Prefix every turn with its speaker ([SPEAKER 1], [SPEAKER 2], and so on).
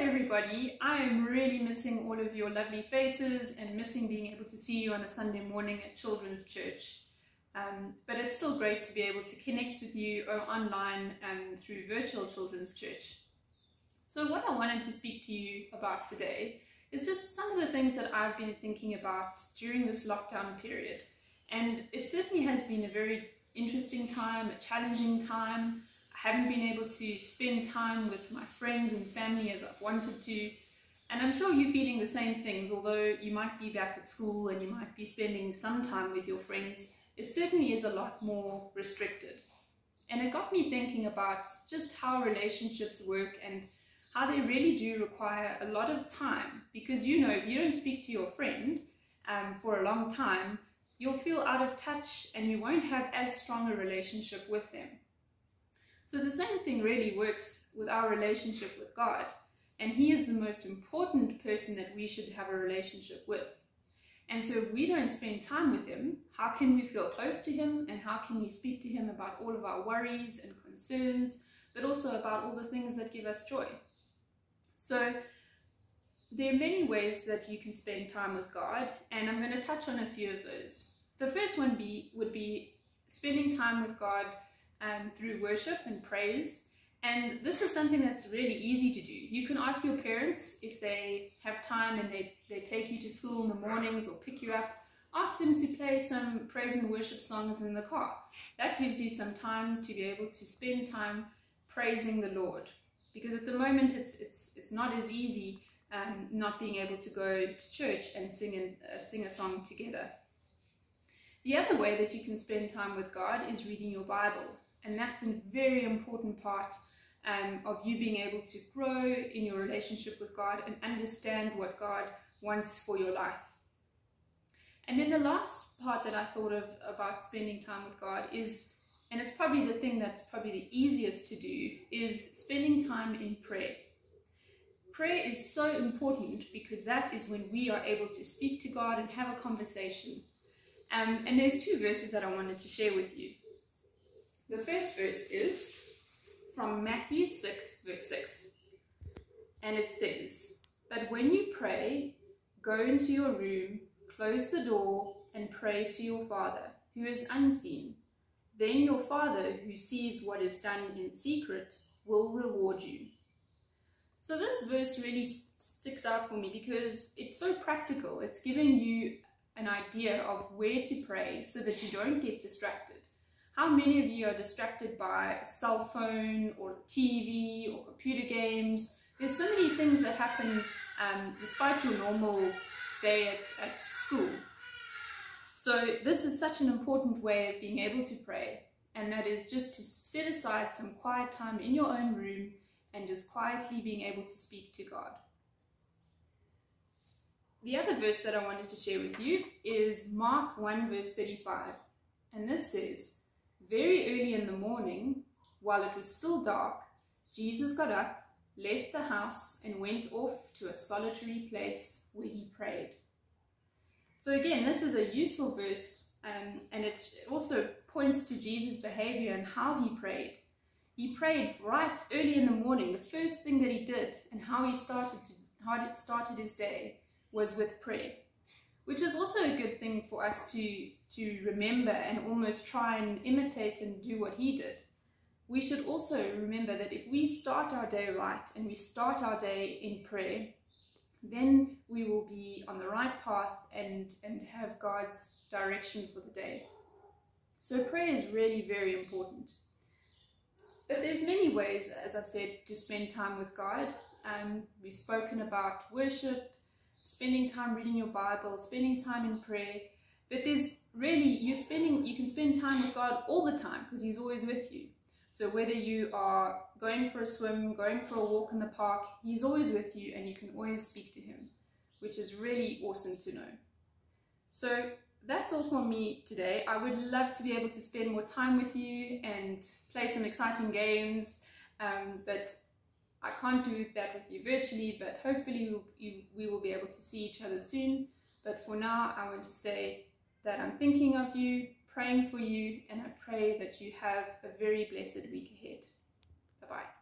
[SPEAKER 1] everybody. I am really missing all of your lovely faces and missing being able to see you on a Sunday morning at Children's Church. Um, but it's still great to be able to connect with you online and through virtual Children's Church. So what I wanted to speak to you about today is just some of the things that I've been thinking about during this lockdown period. And it certainly has been a very interesting time, a challenging time. I haven't been able to spend time with my friends and family as I've wanted to. And I'm sure you're feeling the same things, although you might be back at school and you might be spending some time with your friends. It certainly is a lot more restricted. And it got me thinking about just how relationships work and how they really do require a lot of time. Because you know, if you don't speak to your friend um, for a long time, you'll feel out of touch and you won't have as strong a relationship with them. So the same thing really works with our relationship with God. And He is the most important person that we should have a relationship with. And so if we don't spend time with Him, how can we feel close to Him? And how can we speak to Him about all of our worries and concerns, but also about all the things that give us joy? So there are many ways that you can spend time with God, and I'm going to touch on a few of those. The first one be, would be spending time with God um, through worship and praise. And this is something that's really easy to do. You can ask your parents if they have time and they, they take you to school in the mornings or pick you up. Ask them to play some praise and worship songs in the car. That gives you some time to be able to spend time praising the Lord. Because at the moment it's, it's, it's not as easy um, not being able to go to church and sing, and, uh, sing a song together. The other way that you can spend time with God is reading your Bible. And that's a very important part um, of you being able to grow in your relationship with God and understand what God wants for your life. And then the last part that I thought of about spending time with God is, and it's probably the thing that's probably the easiest to do, is spending time in prayer. Prayer is so important because that is when we are able to speak to God and have a conversation. Um, and there's two verses that I wanted to share with you. The first verse is from Matthew 6, verse 6. And it says, But when you pray, go into your room, close the door, and pray to your Father, who is unseen. Then your Father, who sees what is done in secret, will reward you. So this verse really sticks out for me because it's so practical. It's giving you an idea of where to pray so that you don't get distracted. How many of you are distracted by cell phone or TV or computer games? There's so many things that happen um, despite your normal day at, at school. So this is such an important way of being able to pray and that is just to set aside some quiet time in your own room and just quietly being able to speak to God. The other verse that I wanted to share with you is Mark 1 verse 35. And this says, Very early in the morning, while it was still dark, Jesus got up, left the house, and went off to a solitary place where he prayed. So again, this is a useful verse, um, and it also points to Jesus' behavior and how he prayed. He prayed right early in the morning. The first thing that he did and how he started to, how he started his day was with prayer, which is also a good thing for us to to remember and almost try and imitate and do what he did. We should also remember that if we start our day right and we start our day in prayer, then we will be on the right path and, and have God's direction for the day. So prayer is really very important. But there's many ways, as I said, to spend time with God. Um, we've spoken about worship, spending time reading your Bible, spending time in prayer. But there's really, you're spending, you can spend time with God all the time because He's always with you. So whether you are going for a swim, going for a walk in the park, He's always with you and you can always speak to Him, which is really awesome to know. So that's all from me today. I would love to be able to spend more time with you and play some exciting games, um, but I can't do that with you virtually, but hopefully we will be able to see each other soon. But for now, I want to say that I'm thinking of you, praying for you, and I pray that you have a very blessed week ahead. Bye-bye.